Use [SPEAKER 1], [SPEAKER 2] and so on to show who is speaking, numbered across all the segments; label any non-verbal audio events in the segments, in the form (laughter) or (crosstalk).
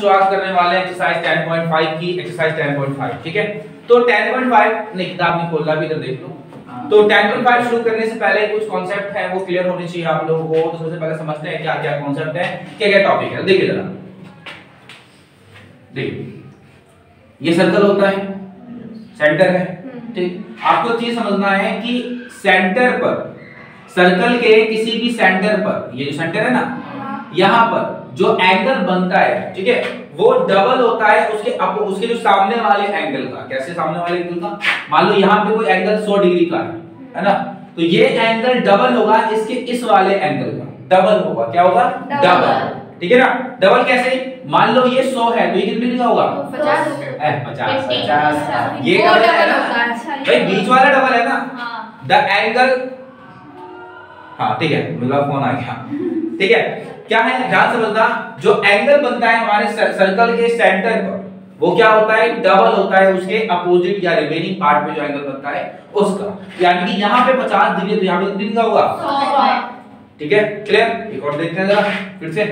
[SPEAKER 1] शुरुआत करने वाले हैं एक्सरसाइज 10.5 की एक्सरसाइज 10.5 ठीक है? तो 10.5 नहीं किताब नहीं खोल रहा अभी इधर देख लो। तो 10.5 शुरू करने से पहले कुछ कॉन्सेप्ट है वो क्लियर होने चाहिए आप लोगों को। तो सबसे पहले समझते हैं क्या क्या कॉन्सेप्ट है क्या क्या टॉपिक है। देखिए जरा। देखिए। ये सर्कल होता है। सेंटर है। ठीक। आपको चीज़ समझना है कि सेंटर पर सर्कल के किसी भी सेंटर पर ये जो सेंटर है ना यहाँ पर जो एंगल बनता है ठीक है? वो डबल होता है उसके अब उसके जो सामने वाले एंगल का। कैसे सामने वाले एंगल का? मान लो यहाँ पे कोई एंगल 100 डिग्री का है है ना? तो ये एंगल डबल होगा इसके इस वाले एंगल का। डबल होगा। क्या होगा? डबल ठीक है ना? डबल कैसे? मान लो ये 100 है तो ये कितने का होगा? पचास। पचास ये डबल है ना? भाई बीच वाला डबल है ना? द एंगल हाँ ठीक है मेरा फ़ोन आ गया। ठीक है? क्या है? ध्यान समझना जो एंगल बनता है हमारे सर्कल के सेंटर पर वो क्या होता है? डबल होता है उसके अपोजिट या रिमेनिंग पार्ट में जो एंगल बनता है उसका। यानी कि यहाँ पे 50 डिग्री तो यहाँ पे कितनी का होगा ठीक है? क्लियर एक और देखते हैं जरा फिर से।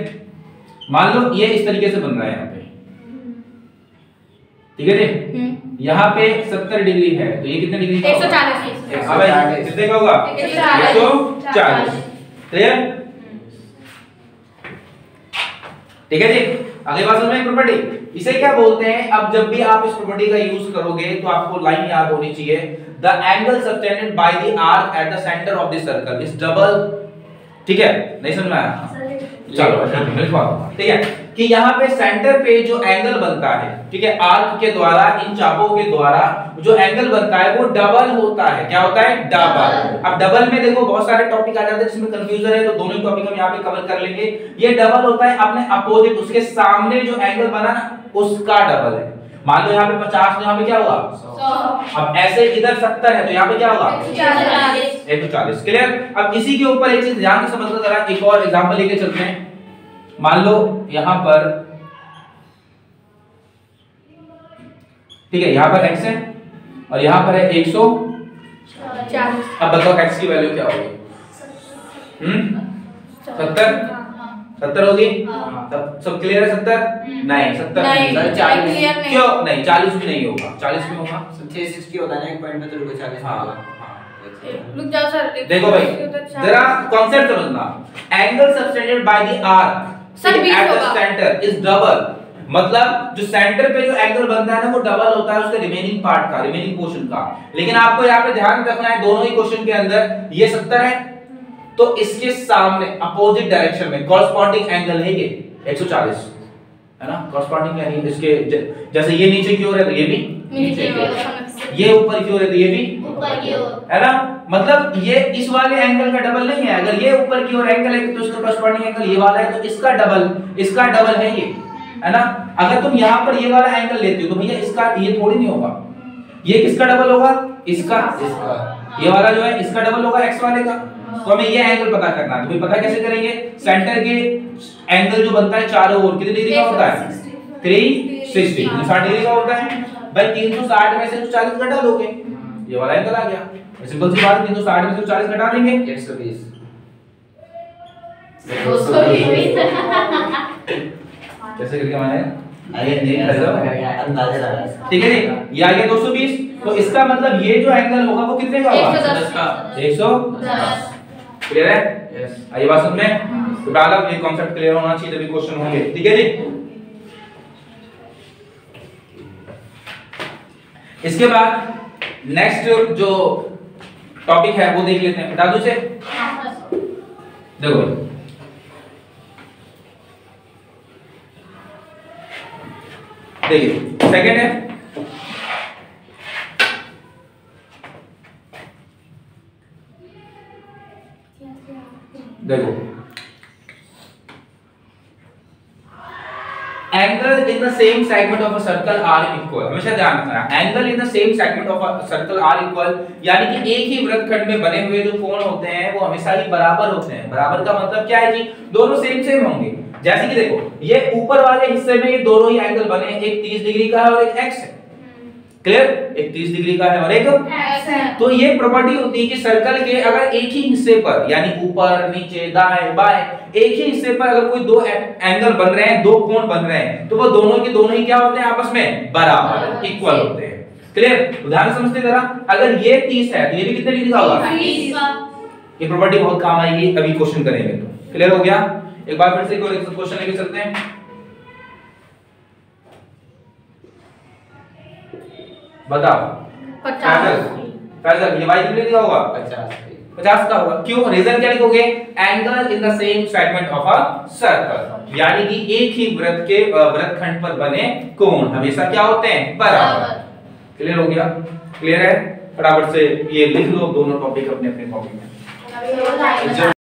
[SPEAKER 1] मान लो ये इस तरीके से बन रहा है यहाँ पे। ठीक है जी? हम्म। यहाँ पे 70 डिग्री है तो ये कितने डिग्री का होगा 140 कितने का होगा 140 क्लियर ठीक है जी? अगली बात समझ प्रॉपर्टी इसे क्या बोलते हैं? अब जब भी आप इस प्रॉपर्टी का यूज़ करोगे तो आपको लाइन याद होनी चाहिए the angle subtended by the arc at the centre of the circle is double ठीक है? नहीं समझ में आया? चलो ठीक है? कि यहाँ पे सेंटर पे जो एंगल बनता है ठीक है आर्क के द्वारा इन चापों के द्वारा जो एंगल बनता है वो डबल होता है। क्या होता है? डबल अब डबल में देखो बहुत सारे टॉपिक आ जाते हैं जिसमें कंफ्यूजन है तो दोनों टॉपिक हम यहाँ पे कवर कर लेंगे। ये डबल होता है अपने अपोजिट उसके सामने जो एंगल बना ना उसका डबल है। मान लो यहाँ पे पचास तो यहाँ पे क्या होगा अब ऐसे इधर सत्तर है तो यहाँ पे क्या होगा एक सौ चालीस क्लियर अब इसी के ऊपर एक चीज़ ध्यान से समझना जरा एक और एग्ज़ाम्पल लेके चलते हैं। मान लो यहाँ पर ठीक है यहाँ पर x है और यहाँ पर है 100 अब बताओ x की वैल्यू क्या होगी? हम्म? सत्तर? सत्तर होगी? सब सब क्लियर है सत्तर? हम्म। नहीं सत्तर चालीस क्यों? नहीं चालीस भी नहीं होगा। चालीस भी होगा। छह सिक्सटी होता है एक पॉइंट में तो रुको चालीस हाँ। जाओ सर देखो भाई जरा कॉन्सेप्ट समझना। Angle subtended by the arc at the centre is double मतलब जो सेंटर पे जो एंगल बनता है ना वो डबल होता है उसके रिमेनिंग पार्ट का रिमेनिंग पोर्शन का। लेकिन आपको यहाँ पे ध्यान रखना है दोनों ही क्वेश्चन के अंदर ये 70 है। तो इसके सामने अपोजिट डायरेक्शन में कॉरस्पॉन्डिंग एंगल है ये 140 है ना? कॉरस्पॉन्डिंग यानी इसके जैसे ये नीचे की ओर है तो ये भी नीचे की ओर ये ऊपर की ओर है तो ये भी ऊपर की ओर। है ना? मतलब ये इस वाले एंगल का डबल नहीं है। अगर ये ऊपर की ओर एंगल है तो इसका कॉरस्पॉन्डिंग एंगल ये वाला है तो इसका डबल इसका डबल है ये। है ना? अगर तुम यहाँ पर ये वाला एंगल लेते हो तो भैया इसका ये थोड़ी नहीं होगा। ये किसका डबल होगा? इसका। इसका। ये वाला जो है इसका डबल होगा एक्स वाले का। तो हमें ये एंगल पता करना है। तो भाई पता कैसे करेंगे? सेंटर के एंगल जो बनता है चारों ओर। कितने डिग्री का होता है? 360 60 डिग्री का होता है। भाई 360 में से 140 घटा लोगे। ये वाला एंगल आ गया। सिंपल सी बात 360 में से 140 घटा देंगे। 120 (laughs) कैसे करके मैंने? ठीक है ये आ गया 220 तो इसका मतलब ये जो एंगल होगा वो कितने का होगा? 110 का 110 क्लियर है? यस आइए बात समझ में तो पहला ये कांसेप्ट क्लियर होना चाहिए तभी क्वेश्चन होंगे। ठीक है जी? इसके बाद नेक्स्ट जो टॉपिक है, वो देख लेते हैं। बता दो इसे देखो। देखिए सेकेंड है। देखो। Angle in the same segment of a circle are equal हमेशा ध्यान रखना। Angle in the same segment of a circle are equal यानी कि एक ही वृत्तखंड में बने हुए जो कोण होते हैं वो हमेशा ही बराबर होते हैं। बराबर का मतलब क्या है जी? दोनों सेम सेम होंगे। जैसे कि देखो ये ऊपर वाले हिस्से में ये दोनों ही एंगल बने एक 30 डिग्री का है और एक x है। क्लियर एक 30 डिग्री का है और एक तो ये प्रॉपर्टी होती है कि सर्कल के अगर एक ही हिस्से पर यानी ऊपर नीचे दाएँ बाएँ एक ही हिस्से पर अगर कोई दो एंगल बन रहे हैं दो कोण बन रहे हैं तो वो दोनों के दोनों ही क्या होते हैं आपस में? बराबर इक्वल होते हैं। क्लियर उदाहरण समझते जरा। अगर ये 30 है तो ये भी कितने डिग्री का होगा? ये प्रॉपर्टी बहुत काम आएगी अभी क्वेश्चन करेंगे तो। क्लियर हो गया? एक बार फिर से क्वेश्चन लेके चलते हैं। बताओ। फैजल फैजल ये वाई कितने का होगा? 50 50 का होगा। क्यों? रीजन क्या लिखोगे? Angle in the same segment of a circle यानी कि एक ही वृत्त के वृत्तखंड पर बने कोण। हमेशा क्या होते हैं? बराबर। क्लियर हो गया? क्लियर है? फटाफट से ये लिख लो। दोनों टॉपिक अपने अपने कॉपी में